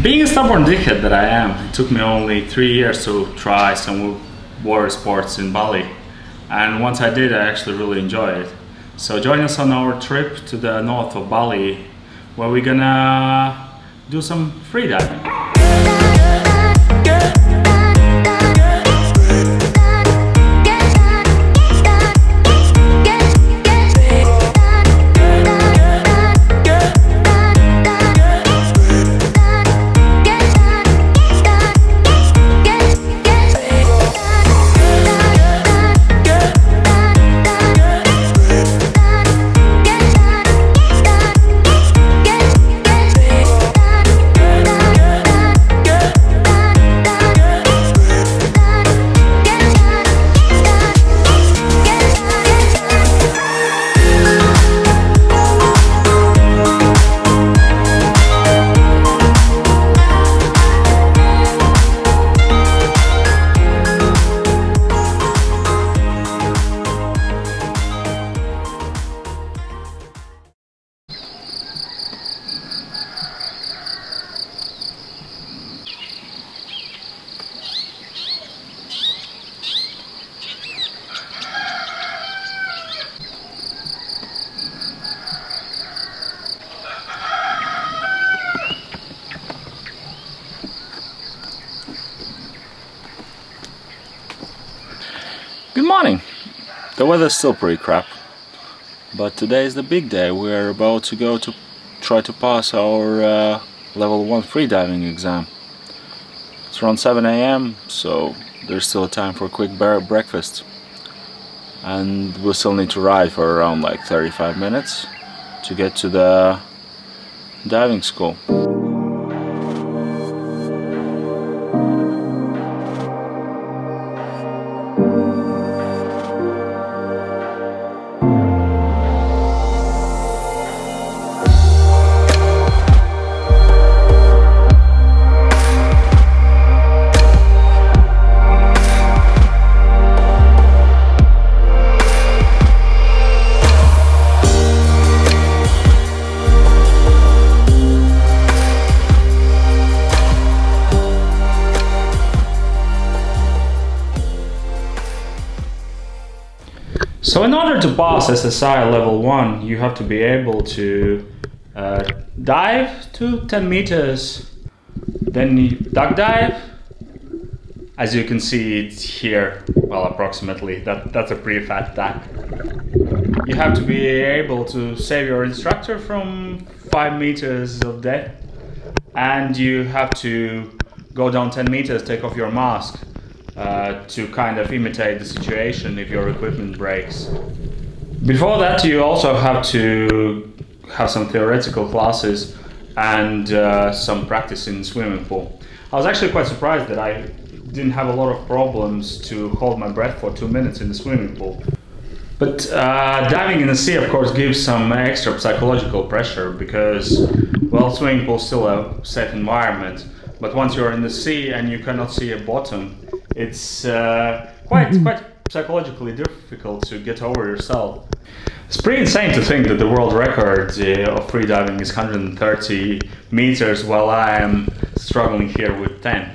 Being a stubborn dickhead that I am, it took me only three years to try some water sports in Bali. And once I did, I actually really enjoyed it. So join us on our trip to the north of Bali, where we're gonna do some freediving. Good morning! The weather's still pretty crap, but today is the big day. We're about to go to try to pass our uh, level 1 freediving exam. It's around 7 a.m. so there's still time for a quick breakfast. And we'll still need to ride for around like 35 minutes to get to the diving school. So in order to pass SSI level 1, you have to be able to uh, dive to 10 meters, then duck dive. As you can see it's here, well approximately, that, that's a pretty fat duck. You have to be able to save your instructor from 5 meters of death. And you have to go down 10 meters, take off your mask uh, to kind of imitate the situation if your equipment breaks. Before that, you also have to have some theoretical classes and uh, some practice in swimming pool. I was actually quite surprised that I didn't have a lot of problems to hold my breath for two minutes in the swimming pool. But uh, diving in the sea, of course, gives some extra psychological pressure because, well, swimming pool is still a safe environment. But once you're in the sea and you cannot see a bottom, it's uh, quite mm-hmm. quite psychologically difficult to get over yourself. It's pretty insane to think that the world record uh, of freediving is 130 meters, while I am struggling here with 10.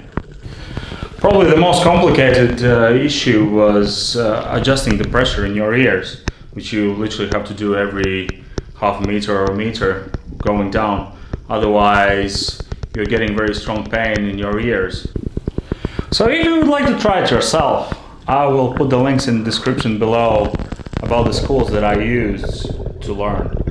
Probably the most complicated uh, issue was uh, adjusting the pressure in your ears, which you literally have to do every half a meter or a meter going down. Otherwise, you're getting very strong pain in your ears. So if you would like to try it yourself, I will put the links in the description below about the schools that I use to learn.